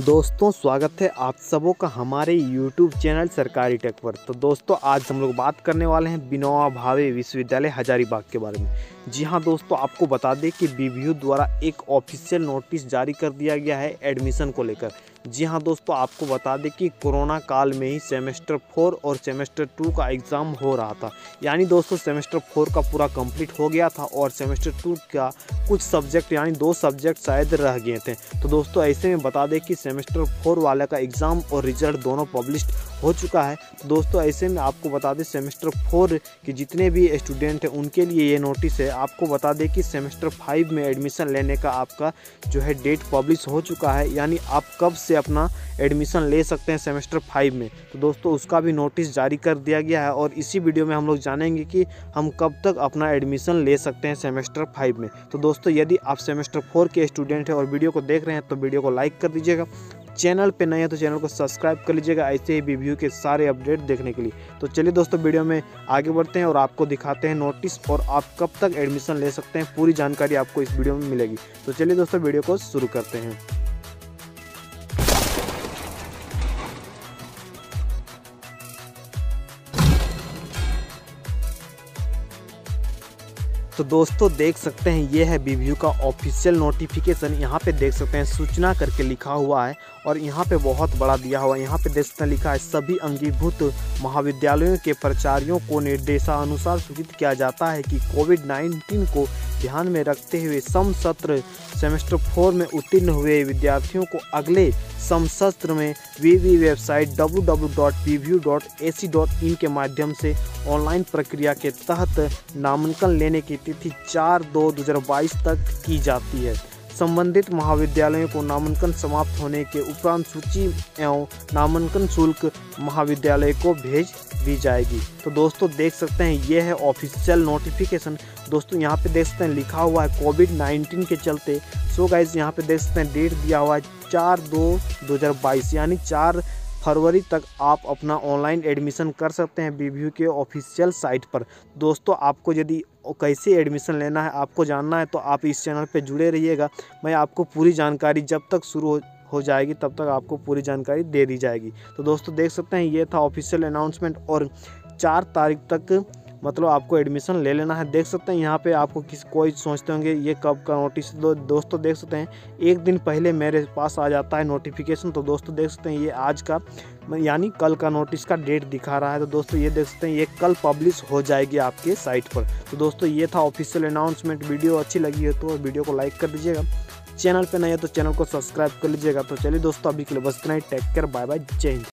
दोस्तों, स्वागत है आप सबों का हमारे YouTube चैनल सरकारी टेक पर। तो दोस्तों, आज हम लोग बात करने वाले हैं बिनोवा भावे विश्वविद्यालय हजारीबाग के बारे में। जी हाँ दोस्तों, आपको बता दें कि बीबीयू द्वारा एक ऑफिशियल नोटिस जारी कर दिया गया है एडमिशन को लेकर। जी हाँ दोस्तों, आपको बता दें कि कोरोना काल में ही सेमेस्टर फोर और सेमेस्टर टू का एग्ज़ाम हो रहा था। यानी दोस्तों, सेमेस्टर फोर का पूरा कंप्लीट हो गया था और सेमेस्टर टू का कुछ सब्जेक्ट, यानी दो सब्जेक्ट शायद रह गए थे। तो दोस्तों, ऐसे में बता दें कि सेमेस्टर फोर वाले का एग्ज़ाम और रिज़ल्ट दोनों पब्लिश्ड हो चुका है। तो दोस्तों, ऐसे में आपको बता दें सेमेस्टर फोर के जितने भी स्टूडेंट हैं, उनके लिए ये नोटिस है। आपको बता दें कि सेमेस्टर फाइव में एडमिशन लेने का आपका जो है डेट पब्लिश हो चुका है। यानी आप कब से अपना एडमिशन ले सकते हैं सेमेस्टर फाइव में। तो दोस्तों, उसका भी नोटिस जारी कर दिया गया है और इसी वीडियो में हम लोग जानेंगे कि हम कब तक अपना एडमिशन ले सकते हैं सेमेस्टर फाइव में। तो दोस्तों, यदि आप सेमेस्टर फोर के स्टूडेंट हैं और वीडियो को देख रहे हैं तो वीडियो को लाइक कर दीजिएगा। चैनल पे नए हैं तो चैनल को सब्सक्राइब कर लीजिएगा ऐसे ही रिव्यू के सारे अपडेट देखने के लिए। तो चलिए दोस्तों, वीडियो में आगे बढ़ते हैं और आपको दिखाते हैं नोटिस और आप कब तक एडमिशन ले सकते हैं, पूरी जानकारी आपको इस वीडियो में मिलेगी। तो चलिए दोस्तों, वीडियो को शुरू करते हैं। तो दोस्तों देख सकते हैं, ये है बीबीयू का ऑफिशियल नोटिफिकेशन यहाँ पे देख सकते हैं, सूचना करके लिखा हुआ है और यहाँ पे बहुत बड़ा दिया हुआ है। यहाँ पे देख सकते हैं, लिखा है, सभी अंगीभूत महाविद्यालयों के प्राचार्यों को निर्देशानुसार सूचित किया जाता है कि कोविड 19 को ध्यान में रखते हुए सम सत्र सेमेस्टर फोर में उत्तीर्ण हुए विद्यार्थियों को अगले सम सत्र में वी वेबसाइट www.pvu.ac.in के माध्यम से ऑनलाइन प्रक्रिया के तहत नामांकन लेने की तिथि चार दो दो तक की जाती है। संबंधित महाविद्यालयों को नामांकन समाप्त होने के उपरांत सूची एवं नामांकन शुल्क महाविद्यालय को भेज दी जाएगी। तो दोस्तों, देख सकते हैं, ये है ऑफिशियल नोटिफिकेशन दोस्तों, यहाँ पे देख सकते हैं, लिखा हुआ है कोविड 19 के चलते। सो गाइज़ यहाँ पे देख सकते हैं डेट दिया हुआ है, चार दो दो यानी चार फरवरी तक आप अपना ऑनलाइन एडमिशन कर सकते हैं बी के ऑफिशियल साइट पर। दोस्तों, आपको यदि कैसे एडमिशन लेना है, आपको जानना है तो आप इस चैनल पर जुड़े रहिएगा। मैं आपको पूरी जानकारी जब तक शुरू हो हो जाएगी, तब तक आपको पूरी जानकारी दे दी जाएगी। तो दोस्तों, देख सकते हैं, ये था ऑफिशियल अनाउंसमेंट और चार तारीख तक मतलब आपको एडमिशन ले लेना है। देख सकते हैं यहाँ पे आपको किस, कोई सोचते होंगे, ये कब का नोटिस दो, दोस्तों देख सकते हैं, एक दिन पहले मेरे पास आ जाता है नोटिफिकेशन तो दोस्तों देख सकते हैं ये आज का, यानी कल का नोटिस का डेट दिखा रहा है। तो दोस्तों ये देख सकते हैं, ये कल पब्लिश हो जाएगी आपके साइट पर। तो दोस्तों ये था ऑफिशियल अनाउंसमेंट वीडियो अच्छी लगी है तो वीडियो को लाइक कर दीजिएगा। चैनल पर नहीं है तो चैनल को सब्सक्राइब कर लीजिएगा। तो चलिए दोस्तों, अभी के लिए बस इतना ही। टेक केयर बाय बाय जय हिंद।